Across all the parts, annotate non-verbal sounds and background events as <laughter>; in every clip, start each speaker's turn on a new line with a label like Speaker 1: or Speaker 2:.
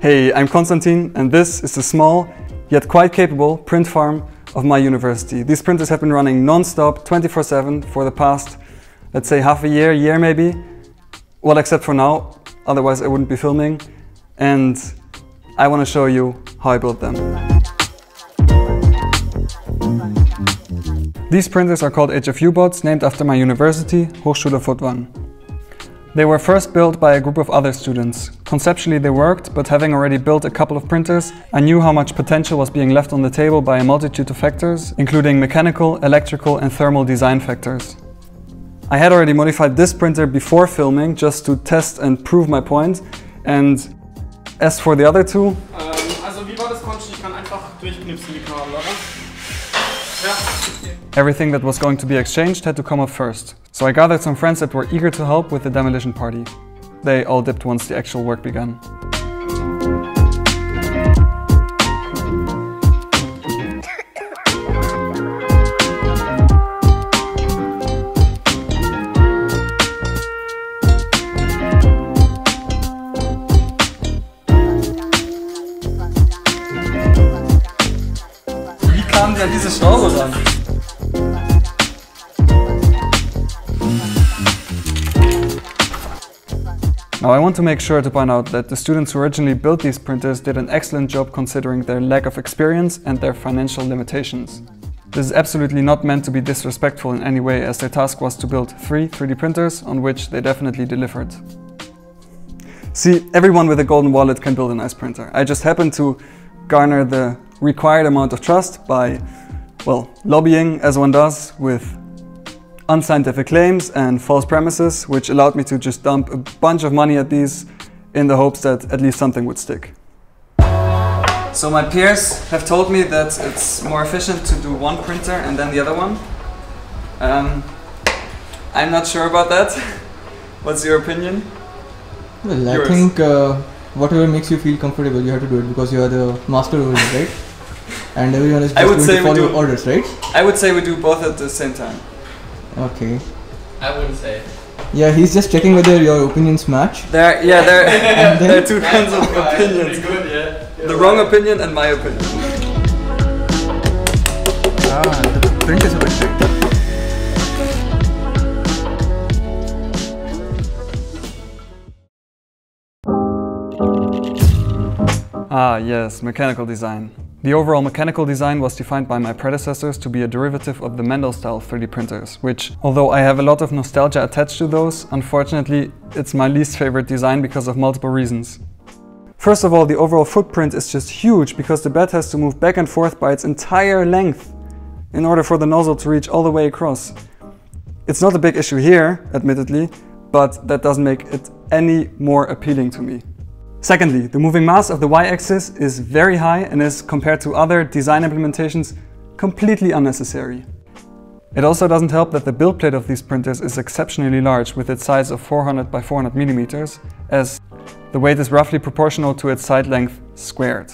Speaker 1: Hey, I'm Constantijn and this is the small yet quite capable print farm of my university. These printers have been running non-stop 24-7 for the past, let's say half a year, year maybe. Well, except for now, otherwise I wouldn't be filming. And I want to show you how I built them. These printers are called HFU bots, named after my university, Hochschule Furtwangen. They were first built by a group of other students. Conceptually they worked, but having already built a couple of printers, I knew how much potential was being left on the table by a multitude of factors, including mechanical, electrical and thermal design factors. I had already modified this printer before filming, just to test and prove my point, and as for the other two...
Speaker 2: Ähm, also wie war das? Ich kann einfach durchknipsen die Kabel, oder?
Speaker 1: Everything that was going to be exchanged had to come up first. So I gathered some friends that were eager to help with the demolition party. They all dipped once the actual work began. Now I want to make sure to point out that the students who originally built these printers did an excellent job considering their lack of experience and their financial limitations. This is absolutely not meant to be disrespectful in any way as their task was to build three 3D printers on which they definitely delivered. See, everyone with a golden wallet can build a nice printer. I just happen to garner the required amount of trust by, well, lobbying as one does with unscientific claims and false premises, which allowed me to just dump a bunch of money at these in the hopes that at least something would stick. So my peers have told me that it's more efficient to do one printer and then the other one. Um, I'm not sure about that. <laughs> What's your opinion?
Speaker 3: Well,
Speaker 1: Yours.
Speaker 3: I think uh, whatever makes you feel comfortable, you have to do it because you are the master over it, right? <laughs> And everyone is
Speaker 1: I
Speaker 3: just
Speaker 1: would
Speaker 3: going
Speaker 1: say
Speaker 3: to follow
Speaker 1: do-
Speaker 3: orders, right?
Speaker 1: I would say we do both at the same time.
Speaker 3: Okay.
Speaker 2: I wouldn't say.
Speaker 3: Yeah, he's just checking whether your opinions match.
Speaker 1: There, yeah, there, <laughs> there are two kinds of opinions.
Speaker 2: good, yeah.
Speaker 1: The wrong opinion and my opinion.
Speaker 3: Ah, the print is a bit tight.
Speaker 1: Ah, yes, mechanical design. The overall mechanical design was defined by my predecessors to be a derivative of the Mendel style 3D printers, which, although I have a lot of nostalgia attached to those, unfortunately, it's my least favorite design because of multiple reasons. First of all, the overall footprint is just huge because the bed has to move back and forth by its entire length in order for the nozzle to reach all the way across. It's not a big issue here, admittedly, but that doesn't make it any more appealing to me. Secondly, the moving mass of the y-axis is very high and is, compared to other design implementations, completely unnecessary. It also doesn't help that the build plate of these printers is exceptionally large with its size of 400 by 400 millimeters, as the weight is roughly proportional to its side length squared.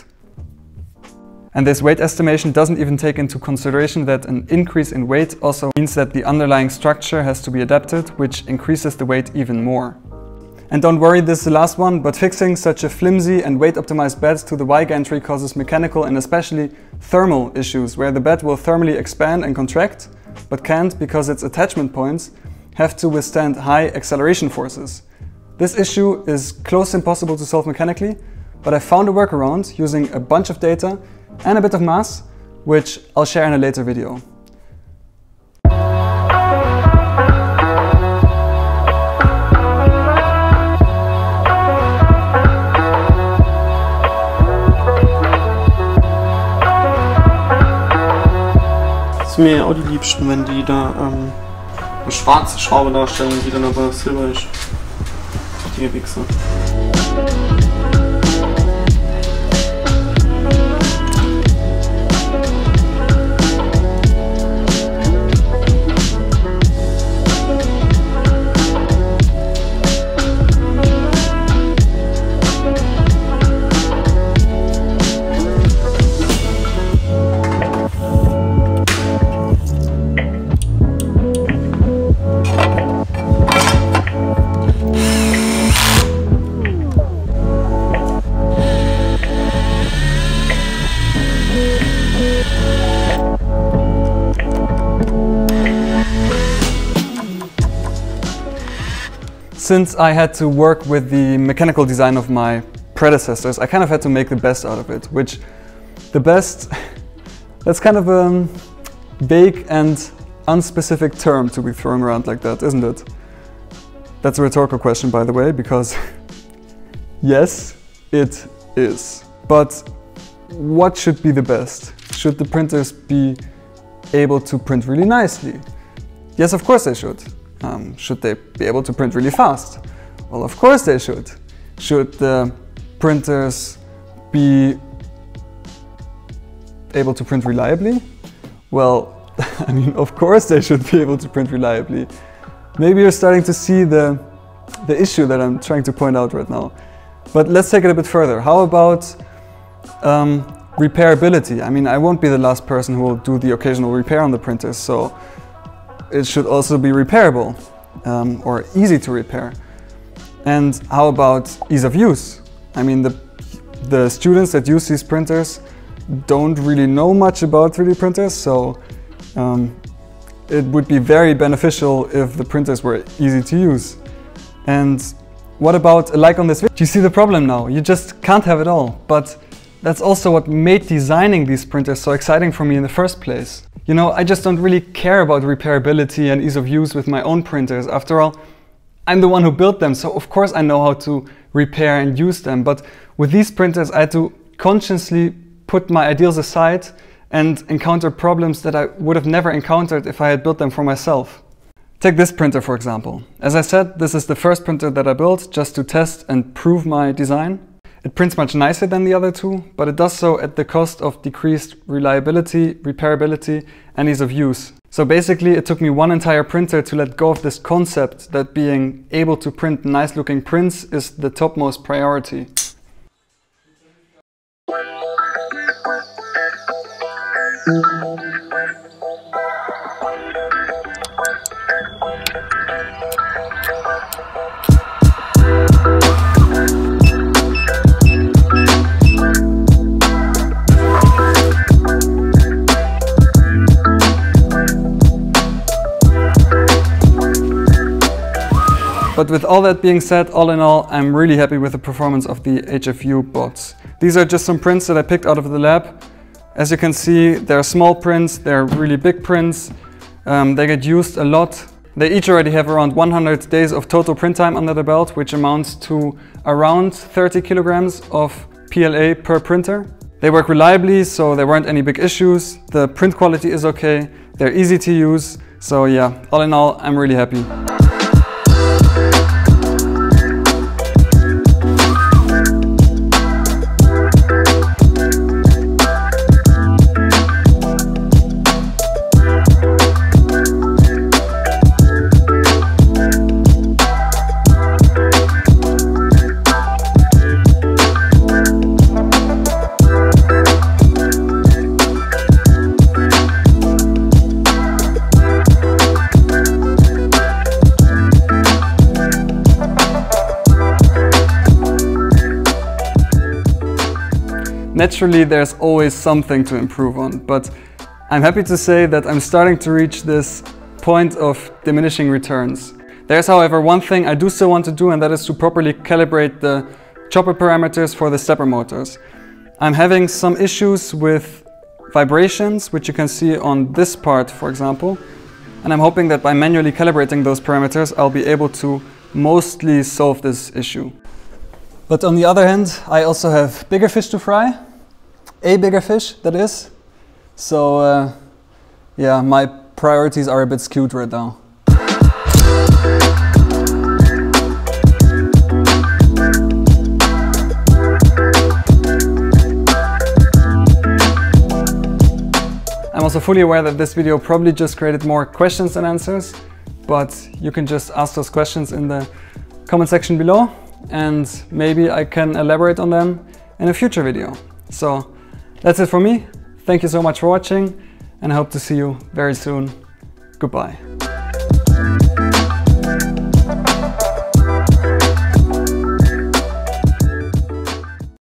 Speaker 1: And this weight estimation doesn't even take into consideration that an increase in weight also means that the underlying structure has to be adapted, which increases the weight even more. And don't worry, this is the last one, but fixing such a flimsy and weight optimized bed to the Y gantry causes mechanical and especially thermal issues, where the bed will thermally expand and contract, but can't because its attachment points have to withstand high acceleration forces. This issue is close impossible to solve mechanically, but I found a workaround using a bunch of data and a bit of mass, which I'll share in a later video.
Speaker 2: Ist mir auch die liebsten, wenn die da ähm, eine schwarze Schraube darstellen, die dann aber silber ist. Die Wichser.
Speaker 1: Since I had to work with the mechanical design of my predecessors, I kind of had to make the best out of it, which the best, <laughs> that's kind of a vague and unspecific term to be thrown around like that, isn't it? That's a rhetorical question, by the way, because <laughs> yes, it is. But what should be the best? Should the printers be able to print really nicely? Yes, of course they should. Um, should they be able to print really fast? Well, of course they should. Should the printers be able to print reliably? Well, <laughs> I mean, of course they should be able to print reliably. Maybe you're starting to see the, the issue that I'm trying to point out right now. But let's take it a bit further. How about um, repairability? I mean, I won't be the last person who will do the occasional repair on the printers, so it should also be repairable um, or easy to repair. And how about ease of use? I mean, the, the students that use these printers don't really know much about 3D printers, so um, it would be very beneficial if the printers were easy to use. And what about a like on this video? Do you see the problem now? You just can't have it all. But that's also what made designing these printers so exciting for me in the first place. You know, I just don't really care about repairability and ease of use with my own printers. After all, I'm the one who built them, so of course I know how to repair and use them. But with these printers, I had to consciously put my ideals aside and encounter problems that I would have never encountered if I had built them for myself. Take this printer for example. As I said, this is the first printer that I built just to test and prove my design. It prints much nicer than the other two, but it does so at the cost of decreased reliability, repairability, and ease of use. So basically it took me one entire printer to let go of this concept that being able to print nice looking prints is the topmost priority. But with all that being said, all in all, I'm really happy with the performance of the HFU bots. These are just some prints that I picked out of the lab. As you can see, they're small prints, they're really big prints. Um, they get used a lot. They each already have around 100 days of total print time under the belt, which amounts to around 30 kilograms of PLA per printer. They work reliably, so there weren't any big issues. The print quality is okay. They're easy to use. So yeah, all in all, I'm really happy. Naturally, there's always something to improve on, but I'm happy to say that I'm starting to reach this point of diminishing returns. There's however one thing I do still want to do and that is to properly calibrate the chopper parameters for the stepper motors. I'm having some issues with vibrations, which you can see on this part, for example. And I'm hoping that by manually calibrating those parameters, I'll be able to mostly solve this issue. But on the other hand, I also have bigger fish to fry, a bigger fish, that is. So uh, yeah, my priorities are a bit skewed right now. I'm also fully aware that this video probably just created more questions than answers, but you can just ask those questions in the comment section below and maybe I can elaborate on them in a future video. So that's it for me. Thank you so much for watching and I hope to see you very soon. Goodbye.